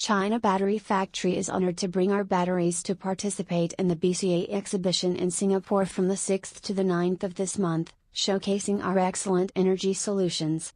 China Battery Factory is honored to bring our batteries to participate in the BCA exhibition in Singapore from the 6th to the 9th of this month, showcasing our excellent energy solutions.